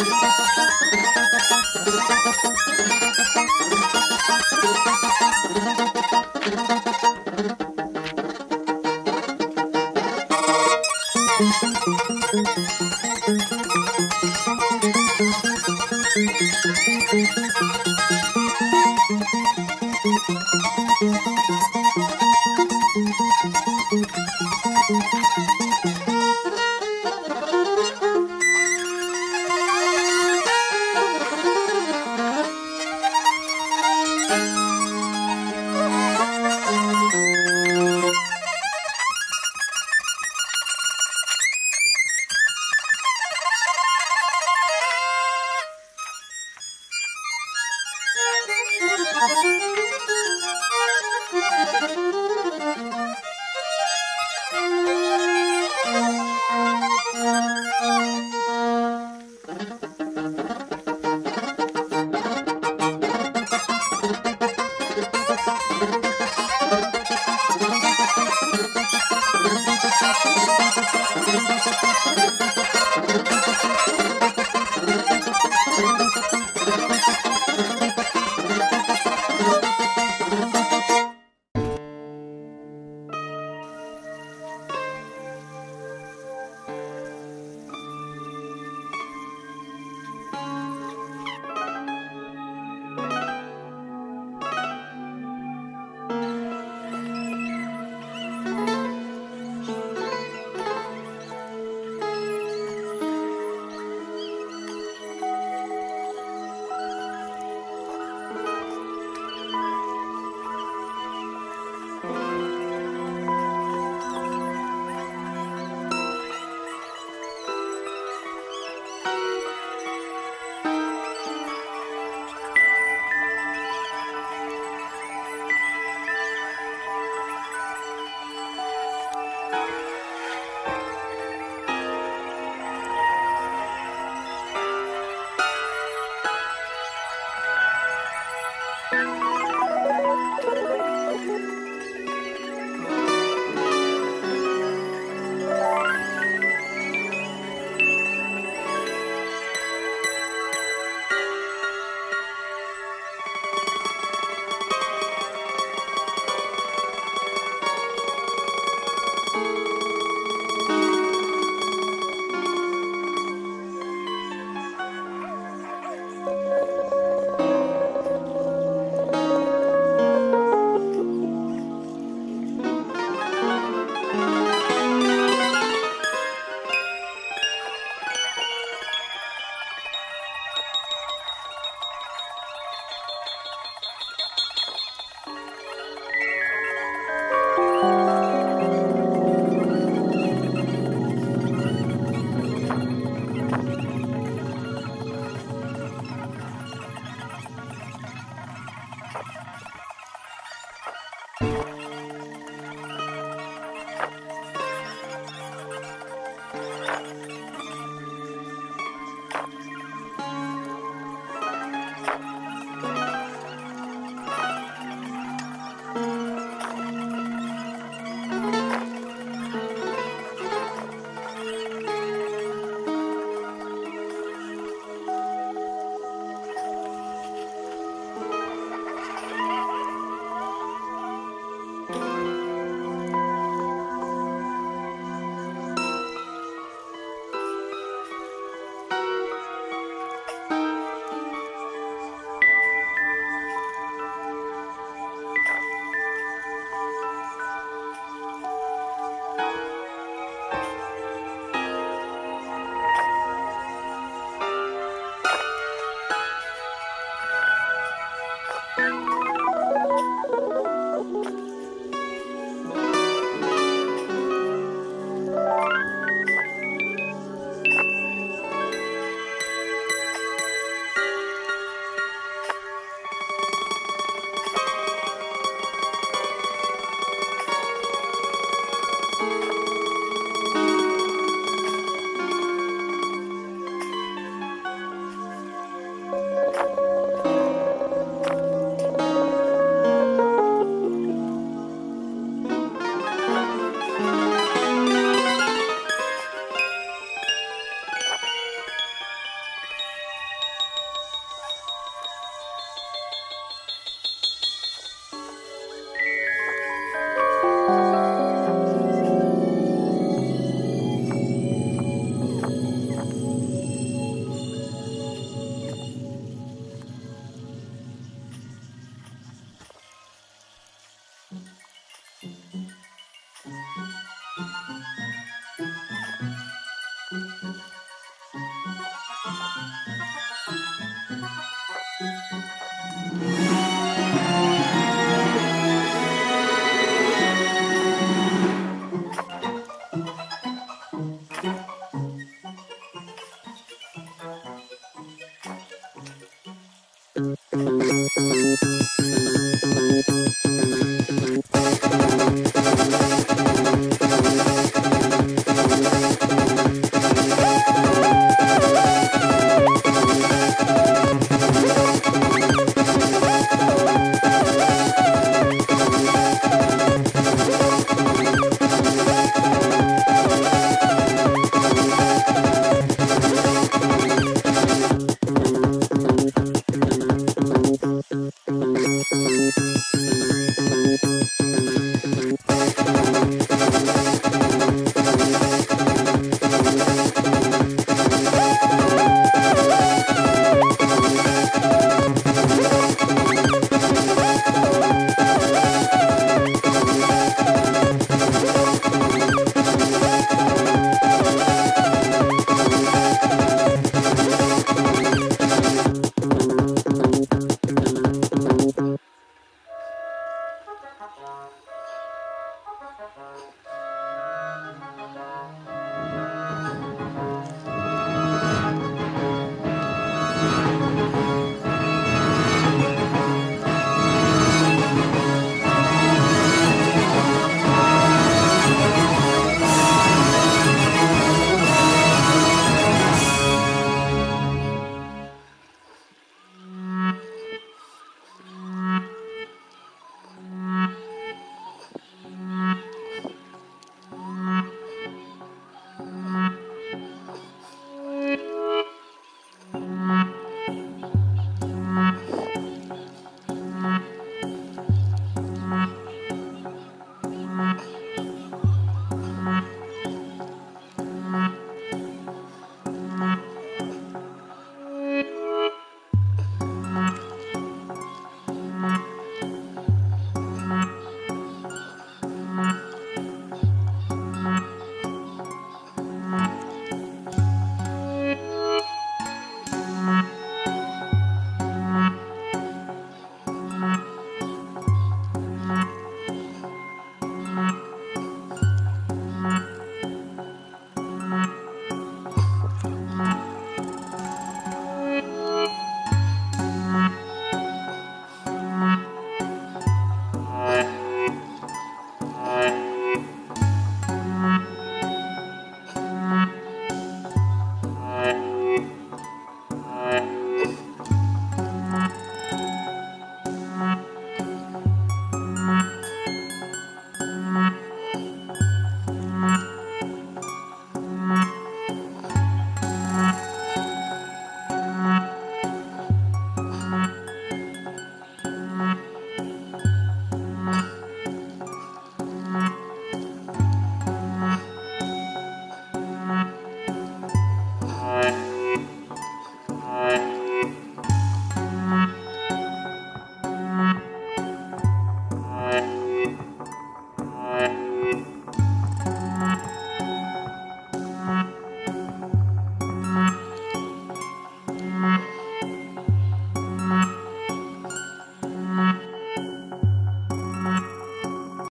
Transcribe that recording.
やった!